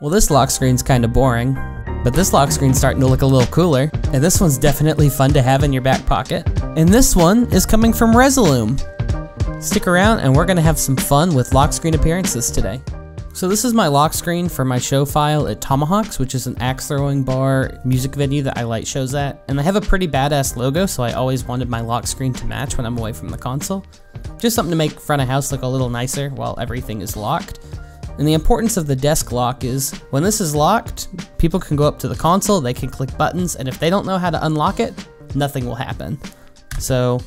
Well, this lock screen's kind of boring, but this lock screen's starting to look a little cooler, and this one's definitely fun to have in your back pocket. And this one is coming from Resolume. Stick around and we're gonna have some fun with lock screen appearances today. So this is my lock screen for my show file at Tomahawks, which is an axe throwing bar music venue that I light shows at. And I have a pretty badass logo, so I always wanted my lock screen to match when I'm away from the console. Just something to make front of house look a little nicer while everything is locked. And the importance of the desk lock is when this is locked, people can go up to the console, they can click buttons, and if they don't know how to unlock it, nothing will happen. So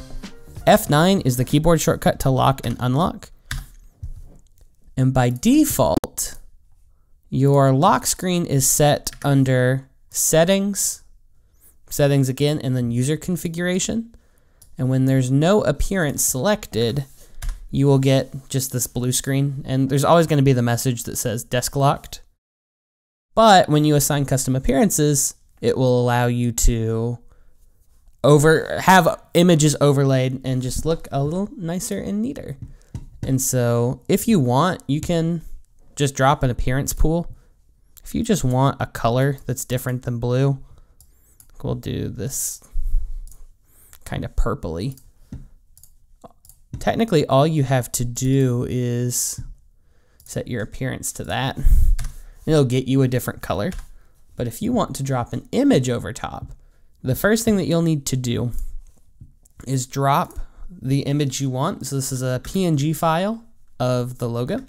F9 is the keyboard shortcut to lock and unlock. And by default, your lock screen is set under settings, settings again, and then user configuration. And when there's no appearance selected, you will get just this blue screen, and there's always going to be the message that says desk locked. But when you assign custom appearances, it will allow you to over have images overlaid and just look a little nicer and neater. And so if you want, you can just drop an appearance pool. If you just want a color that's different than blue, we'll do this kind of purpley technically all you have to do is set your appearance to that. It'll get you a different color. But if you want to drop an image over top, the first thing that you'll need to do is drop the image you want. So this is a PNG file of the logo.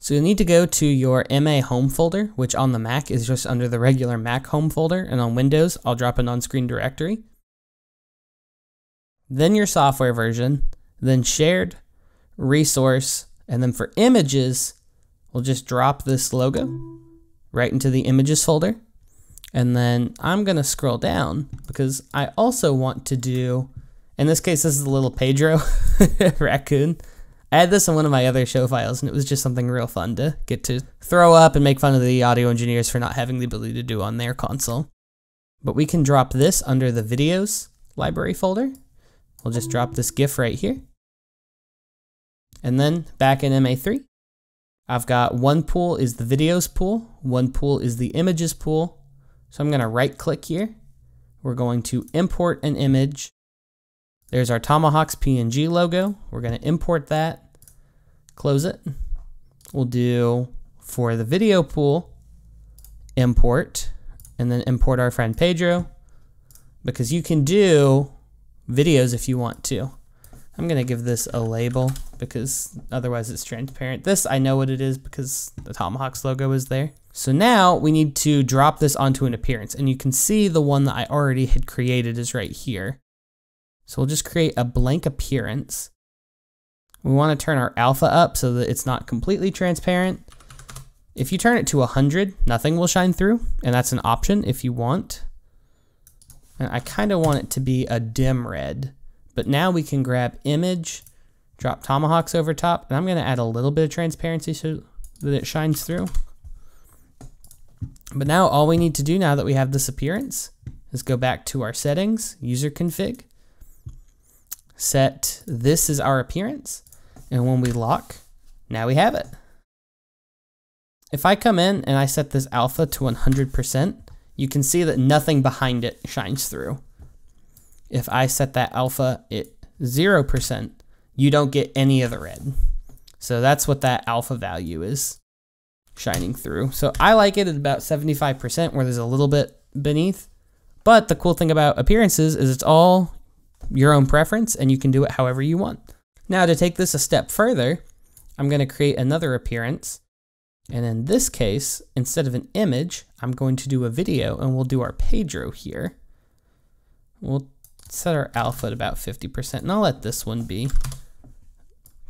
So you'll need to go to your MA home folder, which on the Mac is just under the regular Mac home folder, and on Windows, I'll drop an on-screen directory. Then your software version, then shared, resource, and then for images, we'll just drop this logo right into the images folder. And then I'm gonna scroll down because I also want to do, in this case, this is a little Pedro raccoon. I had this in one of my other show files and it was just something real fun to get to throw up and make fun of the audio engineers for not having the ability to do on their console. But we can drop this under the videos library folder. We'll just drop this GIF right here. And then back in MA3, I've got one pool is the videos pool, one pool is the images pool. So I'm going to right click here. We're going to import an image. There's our Tomahawks PNG logo. We're going to import that, close it. We'll do for the video pool, import, and then import our friend Pedro because you can do videos if you want to. I'm to give this a label because otherwise it's transparent. This, I know what it is because the Tomahawks logo is there. So now we need to drop this onto an appearance and you can see the one that I already had created is right here. So we'll just create a blank appearance. We want to turn our alpha up so that it's not completely transparent. If you turn it to 100, nothing will shine through, and that's an option if you want. And I kind of want it to be a dim red. But now we can grab image, drop tomahawks over top, and I'm gonna add a little bit of transparency so that it shines through. But now all we need to do now that we have this appearance is go back to our settings, user config, set this is our appearance, and when we lock, now we have it. If I come in and I set this alpha to 100%, you can see that nothing behind it shines through if I set that alpha at 0%, you don't get any of the red. So that's what that alpha value is shining through. So I like it at about 75% where there's a little bit beneath. But the cool thing about appearances is it's all your own preference and you can do it however you want. Now to take this a step further, I'm going to create another appearance. And in this case, instead of an image, I'm going to do a video and we'll do our Pedro here. We'll set our alpha at about 50%, and I'll let this one be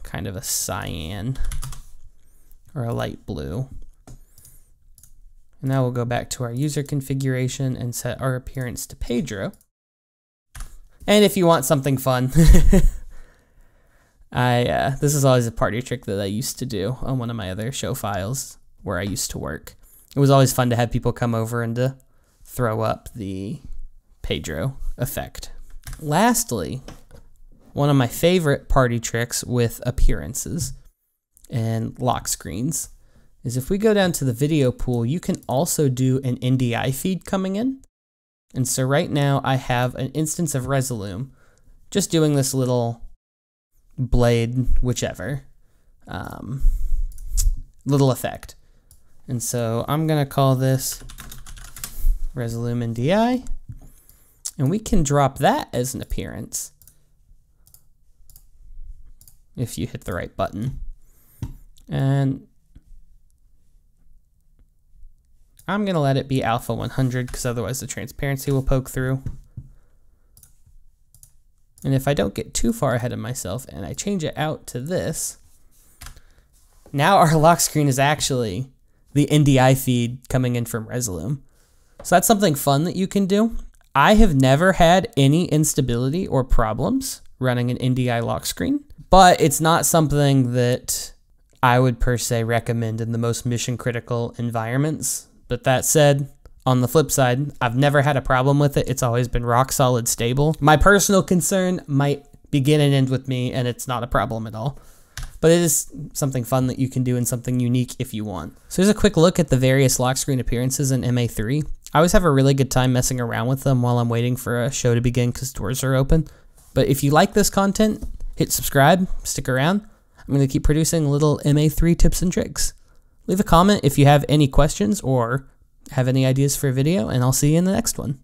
kind of a cyan or a light blue. And now we'll go back to our user configuration and set our appearance to Pedro. And if you want something fun, I uh, this is always a party trick that I used to do on one of my other show files where I used to work. It was always fun to have people come over and to throw up the Pedro effect. Lastly, one of my favorite party tricks with appearances and lock screens is if we go down to the video pool, you can also do an NDI feed coming in. And so right now I have an instance of Resolume, just doing this little blade, whichever, um, little effect. And so I'm gonna call this Resolume NDI, and we can drop that as an appearance if you hit the right button. And I'm to let it be alpha 100 because otherwise the transparency will poke through. And if I don't get too far ahead of myself and I change it out to this, now our lock screen is actually the NDI feed coming in from Resolume. So that's something fun that you can do. I have never had any instability or problems running an NDI lock screen, but it's not something that I would per se recommend in the most mission critical environments but that said, on the flip side, I've never had a problem with it. It's always been rock solid stable. My personal concern might begin and end with me, and it's not a problem at all. But it is something fun that you can do and something unique if you want. So here's a quick look at the various lock screen appearances in MA3. I always have a really good time messing around with them while I'm waiting for a show to begin because doors are open. But if you like this content, hit subscribe, stick around. I'm going to keep producing little MA3 tips and tricks. Leave a comment if you have any questions or have any ideas for a video, and I'll see you in the next one.